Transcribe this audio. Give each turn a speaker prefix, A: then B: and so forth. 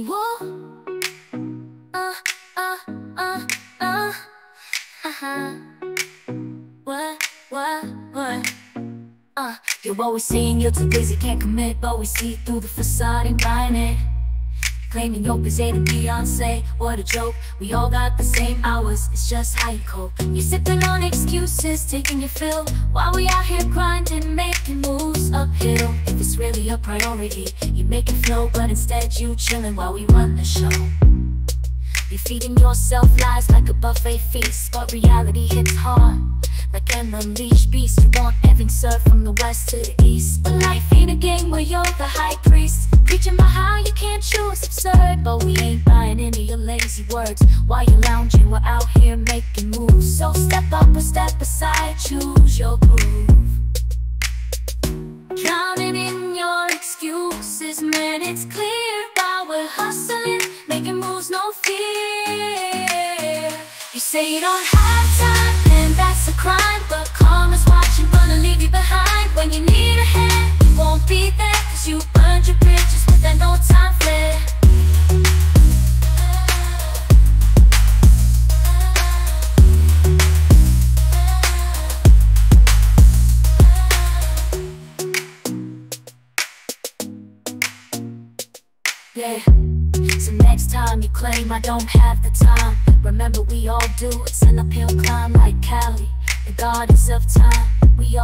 A: Uh, uh, uh, you're always saying you're too busy, can't commit, but we see through the facade and buying it. Claiming you're busy to Beyonce, what a joke. We all got the same hours, it's just how you cope. You're sipping on excuses, taking your fill, while we out here grinding, making moves uphill. If it's really a priority, make it flow, but instead you chilling while we run the show. You're feeding yourself lies like a buffet feast, but reality hits hard. Like an unleashed beast, you want everything served from the west to the east. But life ain't a game where you're the high priest. Preaching about how you can't choose, absurd. But we ain't buying any of your lazy words. While you're lounging, we're out here making moves. So step up or step aside, choose it's clear while we're hustling, making moves, no fear. You say you don't have time, Yeah. So next time you claim I don't have the time, remember we all do. It's an uphill climb like Kali, the goddess of time. We